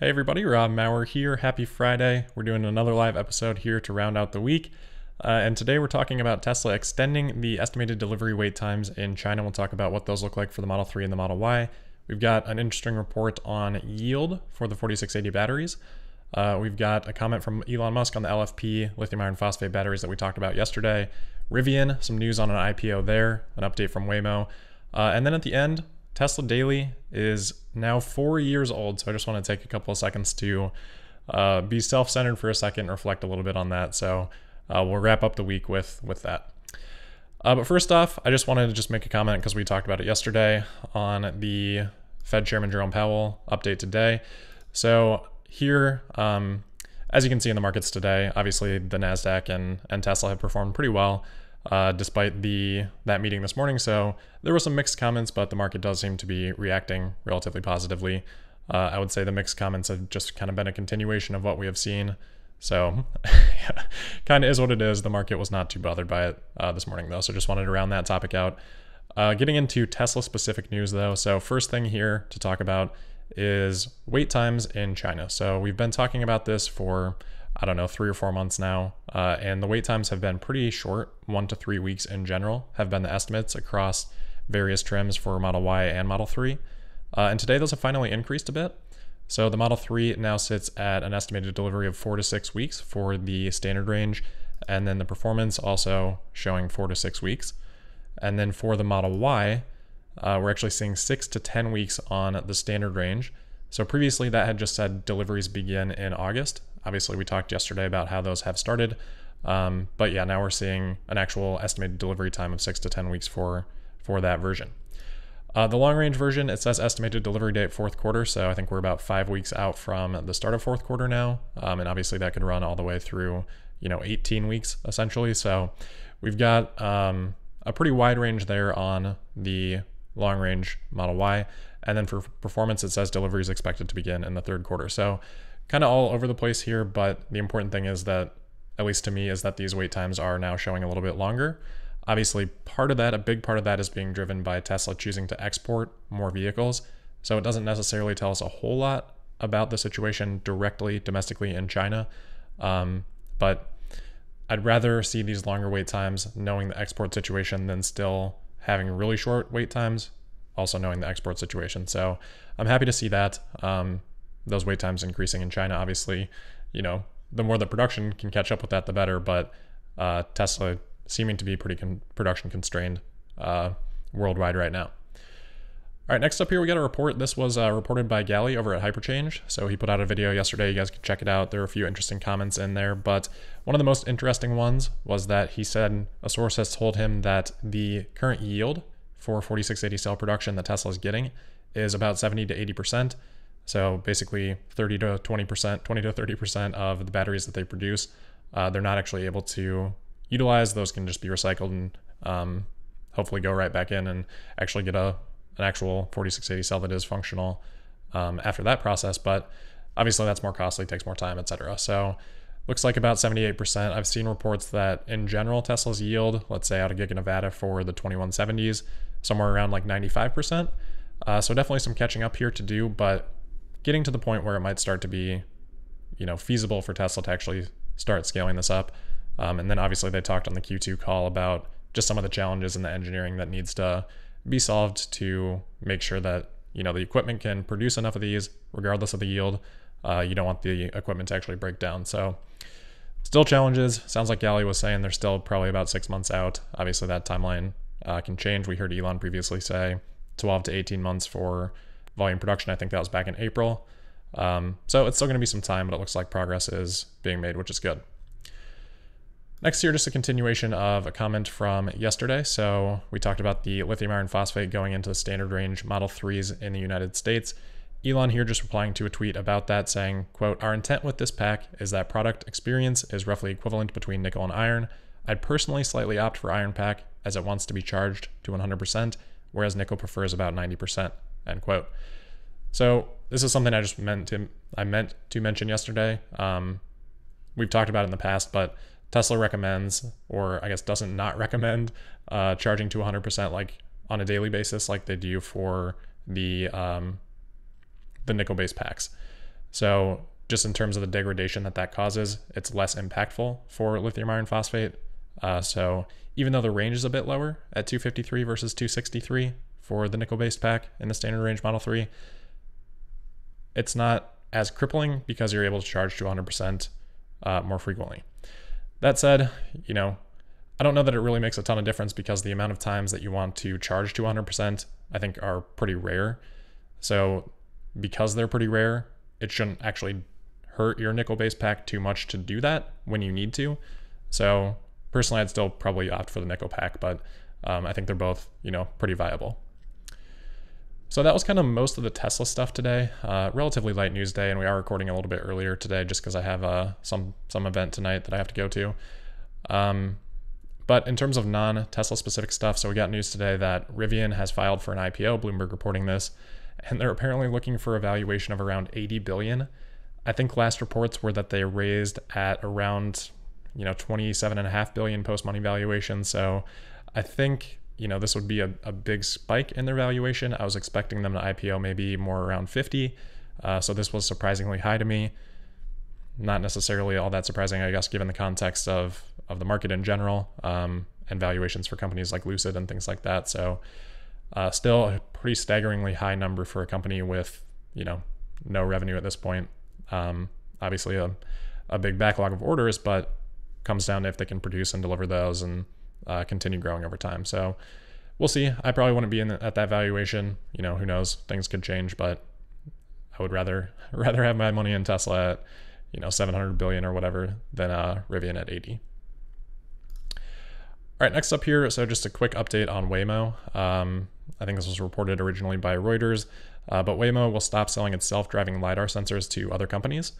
Hey everybody, Rob Maurer here. Happy Friday. We're doing another live episode here to round out the week. Uh, and today we're talking about Tesla extending the estimated delivery wait times in China. We'll talk about what those look like for the Model 3 and the Model Y. We've got an interesting report on yield for the 4680 batteries. Uh, we've got a comment from Elon Musk on the LFP lithium iron phosphate batteries that we talked about yesterday. Rivian, some news on an IPO there, an update from Waymo. Uh, and then at the end, Tesla Daily is now four years old. So I just want to take a couple of seconds to uh, be self centered for a second, reflect a little bit on that. So uh, we'll wrap up the week with, with that. Uh, but first off, I just wanted to just make a comment because we talked about it yesterday on the Fed Chairman Jerome Powell update today. So here, um, as you can see in the markets today, obviously the Nasdaq and and Tesla have performed pretty well uh, despite the that meeting this morning. So there were some mixed comments, but the market does seem to be reacting relatively positively. Uh, I would say the mixed comments have just kind of been a continuation of what we have seen. So, yeah, kind of is what it is. The market was not too bothered by it uh, this morning, though. So, just wanted to round that topic out. Uh, getting into Tesla specific news, though. So, first thing here to talk about is wait times in China. So, we've been talking about this for I don't know, three or four months now. Uh, and the wait times have been pretty short, one to three weeks in general, have been the estimates across various trims for Model Y and Model 3. Uh, and today those have finally increased a bit. So the Model 3 now sits at an estimated delivery of four to six weeks for the standard range. And then the performance also showing four to six weeks. And then for the Model Y, uh, we're actually seeing six to 10 weeks on the standard range. So previously that had just said deliveries begin in August. Obviously, we talked yesterday about how those have started. Um, but yeah, now we're seeing an actual estimated delivery time of six to 10 weeks for, for that version. Uh, the long range version, it says estimated delivery date fourth quarter. So I think we're about five weeks out from the start of fourth quarter now. Um, and obviously that could run all the way through, you know, 18 weeks essentially. So we've got um, a pretty wide range there on the long range Model Y. And then for performance, it says delivery is expected to begin in the third quarter. So kind of all over the place here, but the important thing is that, at least to me, is that these wait times are now showing a little bit longer. Obviously, part of that, a big part of that is being driven by Tesla choosing to export more vehicles. So it doesn't necessarily tell us a whole lot about the situation directly domestically in China. Um, but I'd rather see these longer wait times knowing the export situation than still having really short wait times, also knowing the export situation. So I'm happy to see that. Um, those wait times increasing in China. Obviously, you know, the more the production can catch up with that, the better. But uh, Tesla seeming to be pretty con- production constrained uh, worldwide right now. All right, next up here, we got a report. This was uh, reported by Gali over at Hyperchange. So he put out a video yesterday. You guys can check it out. There are a few interesting comments in there. But one of the most interesting ones was that he said a source has told him that the current yield for 4680 cell production that Tesla is getting is about 70 to 80%. So basically, 30 to 20%, 20 to 30% of the batteries that they produce, uh, they're not actually able to utilize. Those can just be recycled and um, hopefully go right back in and actually get a an actual 4680 cell that is functional um, after that process. But obviously, that's more costly, takes more time, etc. So looks like about 78%. I've seen reports that in general, Tesla's yield, let's say out of Giga Nevada for the 2170s, somewhere around like 95%. Uh, so definitely some catching up here to do, but getting to the point where it might start to be, you know, feasible for Tesla to actually start scaling this up. Um, and then obviously they talked on the Q2 call about just some of the challenges in the engineering that needs to be solved to make sure that you know the equipment can produce enough of these regardless of the yield. Uh, you don't want the equipment to actually break down. So still challenges. Sounds like Gali was saying they're still probably about six months out. Obviously that timeline uh, can change. We heard Elon previously say 12 to 18 months for volume production. I think that was back in April. Um, so it's still going to be some time, but it looks like progress is being made, which is good. Next here, just a continuation of a comment from yesterday. So we talked about the lithium iron phosphate going into the standard range Model 3s in the United States. Elon here just replying to a tweet about that saying, quote, Our intent with this pack is that product experience is roughly equivalent between nickel and iron. I'd personally slightly opt for iron pack as it wants to be charged to 100%, whereas nickel prefers about 90%, end quote. So this is something I just meant to I meant to mention yesterday. Um, we've talked about it in the past, but Tesla recommends, or I guess doesn't not recommend, uh, charging to 100% like on a daily basis, like they do for the um, the nickel-based packs. So just in terms of the degradation that that causes, it's less impactful for lithium iron phosphate. Uh, so even though the range is a bit lower at 253 versus 263 for the nickel-based pack in the standard range Model 3, it's not as crippling because you're able to charge to 100% uh, more frequently. That said, you know, I don't know that it really makes a ton of difference because the amount of times that you want to charge to 100%, I think, are pretty rare. So, because they're pretty rare, it shouldn't actually hurt your nickel based pack too much to do that when you need to. So, personally, I'd still probably opt for the nickel pack, but um, I think they're both, you know, pretty viable. So that was kind of most of the Tesla stuff today. Uh, relatively light news day, and we are recording a little bit earlier today just because I have uh, some some event tonight that I have to go to. Um, but in terms of non-Tesla specific stuff, so we got news today that Rivian has filed for an IPO. Bloomberg reporting this, and they're apparently looking for a valuation of around 80 billion. I think last reports were that they raised at around you know 27 and a half billion post money valuation. So I think you know, this would be a, a big spike in their valuation. I was expecting them to IPO maybe more around 50. Uh, so this was surprisingly high to me. Not necessarily all that surprising, I guess, given the context of, of the market in general um, and valuations for companies like Lucid and things like that. So uh, still a pretty staggeringly high number for a company with, you know, no revenue at this point. Um, obviously a, a big backlog of orders, but comes down to if they can produce and deliver those and uh, continue growing over time. So we'll see. I probably wouldn't be in the, at that valuation. You know, who knows? Things could change, but I would rather rather have my money in Tesla at you know 700 billion or whatever than uh, Rivian at 80. All right, next up here, so just a quick update on Waymo. Um, I think this was reported originally by Reuters, uh, but Waymo will stop selling its self-driving lidar sensors to other companies.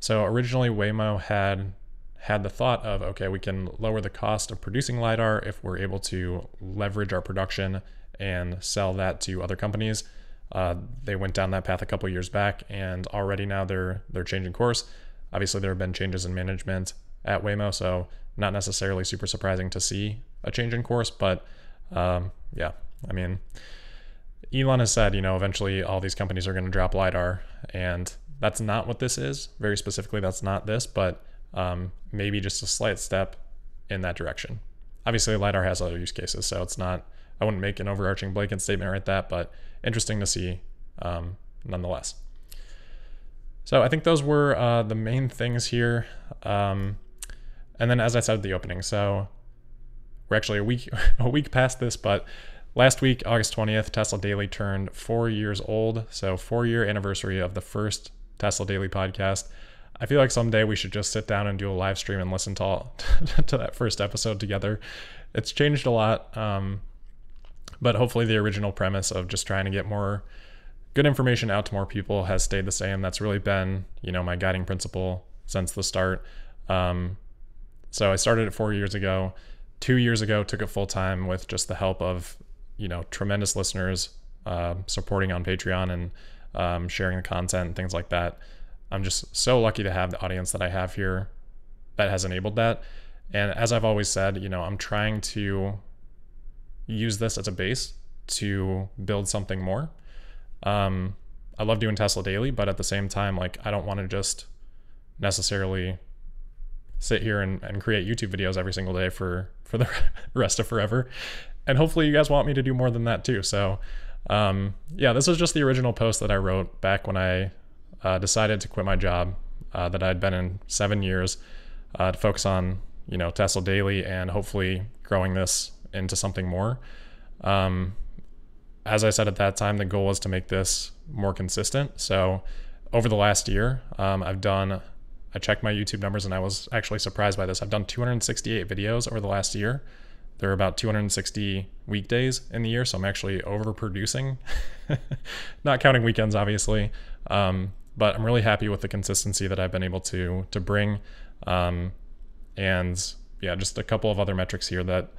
So originally, Waymo had had the thought of okay, we can lower the cost of producing LiDAR if we're able to leverage our production and sell that to other companies. Uh, they went down that path a couple years back, and already now they're they're changing course. Obviously, there have been changes in management at Waymo, so not necessarily super surprising to see a change in course. But um, yeah, I mean, Elon has said, you know, eventually all these companies are going to drop lidar, and that's not what this is. Very specifically, that's not this, but um, maybe just a slight step in that direction. Obviously, LiDAR has other use cases, so it's not, I wouldn't make an overarching blanket statement right that, but interesting to see um, nonetheless. So I think those were uh, the main things here. Um, and then, as I said at the opening, so we're actually a week a week past this, but last week, August 20th, Tesla Daily turned four years old. So four year anniversary of the first Tesla Daily podcast. I feel like someday we should just sit down and do a live stream and listen to all, to that first episode together. It's changed a lot, um, but hopefully the original premise of just trying to get more good information out to more people has stayed the same. That's really been you know my guiding principle since the start. Um, so I started it four years ago. Two years ago, took it full time with just the help of you know tremendous listeners uh, supporting on Patreon and um, sharing the content and things like that. I'm just so lucky to have the audience that I have here that has enabled that. And as I've always said, you know, I'm trying to use this as a base to build something more. Um, I love doing Tesla daily, but at the same time, like I don't want to just necessarily sit here and, and create YouTube videos every single day for for the rest of forever. And hopefully you guys want me to do more than that too. So um, yeah, this was just the original post that I wrote back when I uh, decided to quit my job uh, that I'd been in seven years uh, to focus on you know Tesla Daily and hopefully growing this into something more. Um, as I said at that time, the goal was to make this more consistent. So over the last year, um, I've done. I checked my YouTube numbers and I was actually surprised by this. I've done 268 videos over the last year. There are about 260 weekdays in the year, so I'm actually overproducing. Not counting weekends, obviously. Um, but I'm really happy with the consistency that I've been able to to bring. Um, and yeah, just a couple of other metrics here that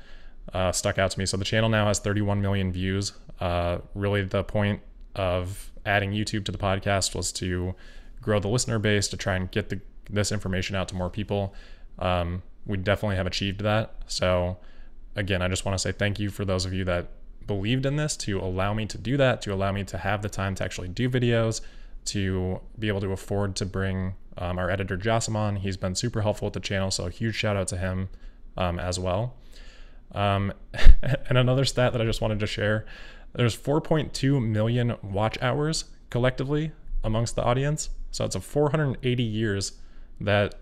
uh, stuck out to me. So the channel now has 31 million views. Uh, really, the point of adding YouTube to the podcast was to grow the listener base to try and get the, this information out to more people. Um, we definitely have achieved that. So again, I just want to say thank you for those of you that believed in this to allow me to do that, to allow me to have the time to actually do videos, to be able to afford to bring um, our editor Jossam. He's been super helpful with the channel, so a huge shout out to him um, as well. Um, and another stat that I just wanted to share there's 4.2 million watch hours collectively amongst the audience. So it's a 480 years that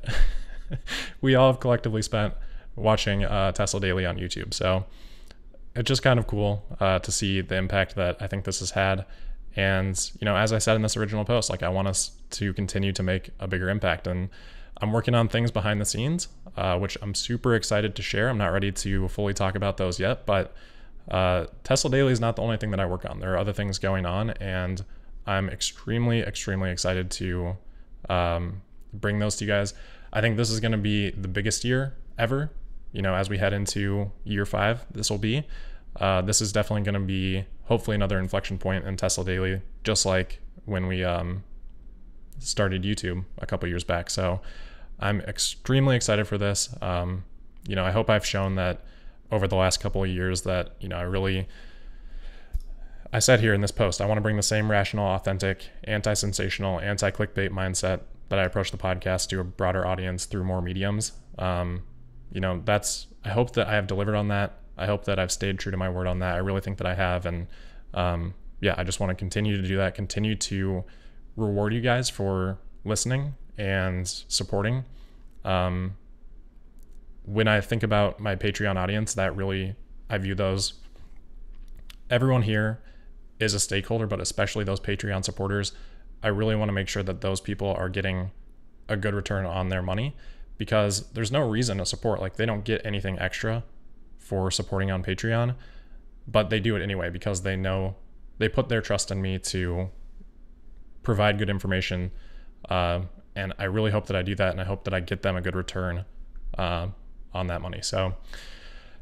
we all have collectively spent watching uh, Tesla Daily on YouTube. So it's just kind of cool uh, to see the impact that I think this has had. And, you know, as I said in this original post, like I want us to continue to make a bigger impact. And I'm working on things behind the scenes, uh, which I'm super excited to share. I'm not ready to fully talk about those yet, but uh, Tesla Daily is not the only thing that I work on. There are other things going on, and I'm extremely, extremely excited to um, bring those to you guys. I think this is going to be the biggest year ever. You know, as we head into year five, this will be. Uh, this is definitely going to be hopefully another inflection point in Tesla Daily, just like when we um, started YouTube a couple years back. So I'm extremely excited for this. Um, you know, I hope I've shown that over the last couple of years that, you know, I really I said here in this post, I want to bring the same rational, authentic, anti-sensational, anti-clickbait mindset that I approach the podcast to a broader audience through more mediums. Um, you know, that's I hope that I have delivered on that. I hope that I've stayed true to my word on that. I really think that I have, and um, yeah, I just want to continue to do that. Continue to reward you guys for listening and supporting. Um, when I think about my Patreon audience, that really, I view those, everyone here is a stakeholder, but especially those Patreon supporters. I really want to make sure that those people are getting a good return on their money because there's no reason to support. Like, they don't get anything extra for supporting on Patreon, but they do it anyway because they know they put their trust in me to provide good information. Uh, and I really hope that I do that, and I hope that I get them a good return uh, on that money. So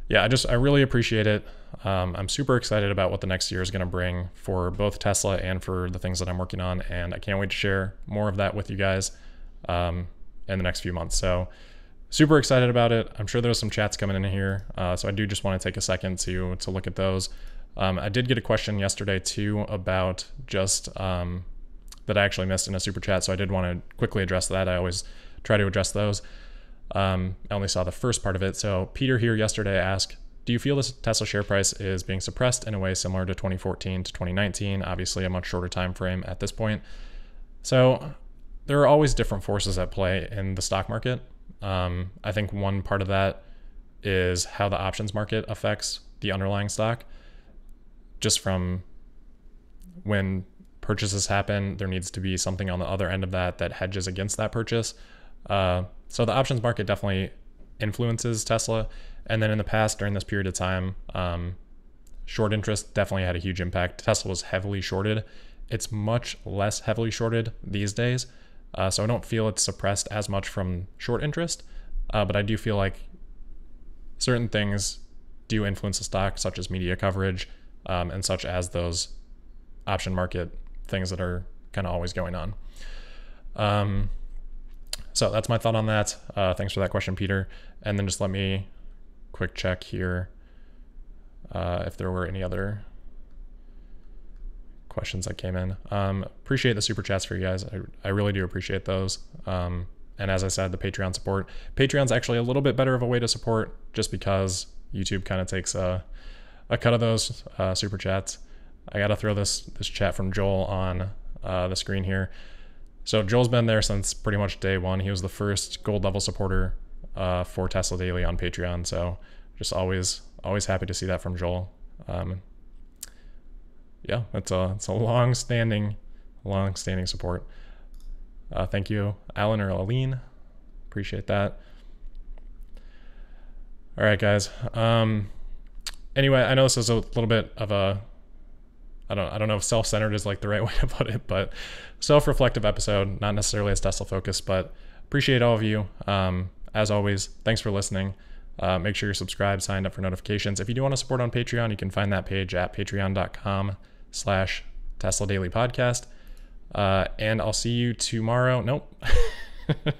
yeah, I just I really appreciate it. Um, I'm super excited about what the next year is going to bring for both Tesla and for the things that I'm working on, and I can't wait to share more of that with you guys um, in the next few months. So super excited about it. I'm sure there's some chats coming in here, uh, so I do just want to take a second to to look at those. Um, I did get a question yesterday too about just um, that I actually missed in a super chat, so I did want to quickly address that. I always try to address those. Um, I only saw the first part of it. So Peter here yesterday asked, do you feel this Tesla share price is being suppressed in a way similar to 2014 to 2019? Obviously, a much shorter time frame at this point. So there are always different forces at play in the stock market. Um, I think one part of that is how the options market affects the underlying stock. Just from when purchases happen, there needs to be something on the other end of that that hedges against that purchase. Uh, so the options market definitely influences Tesla. And then in the past, during this period of time, um, short interest definitely had a huge impact. Tesla was heavily shorted. It's much less heavily shorted these days. Uh, so I don't feel it's suppressed as much from short interest. Uh, but I do feel like certain things do influence the stock, such as media coverage um, and such as those option market things that are kind of always going on. Um, so that's my thought on that. Uh, thanks for that question, Peter. And then just let me quick check here uh, if there were any other questions that came in. Um, appreciate the super chats for you guys. I, I really do appreciate those. Um, and as I said, the Patreon support. Patreon's actually a little bit better of a way to support just because YouTube kind of takes a, a cut of those uh, super chats. I got to throw this this chat from Joel on uh, the screen here. So Joel's been there since pretty much day one. He was the first gold level supporter uh, for Tesla Daily on Patreon. So just always always happy to see that from Joel. Um, yeah, it's a it's a long standing long standing support. Uh, thank you, Alan or Aline. Appreciate that. All right, guys. Um, anyway, I know this is a little bit of a I don't I don't know if self-centered is like the right way to put it, but self-reflective episode, not necessarily as Tesla focused, but appreciate all of you. Um, as always, thanks for listening. Uh, make sure you're subscribed, signed up for notifications. If you do want to support on Patreon, you can find that page at patreon.com slash Tesla Daily Podcast. Uh, and I'll see you tomorrow. Nope.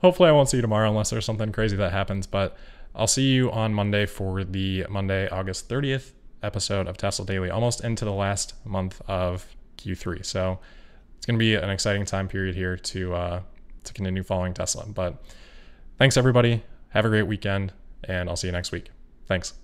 Hopefully I won't see you tomorrow unless there's something crazy that happens, but I'll see you on Monday for the Monday, August 30th episode of Tesla Daily, almost into the last month of Q3. So it's going to be an exciting time period here to uh, to continue following Tesla. But thanks everybody. Have a great weekend, and I'll see you next week. Thanks.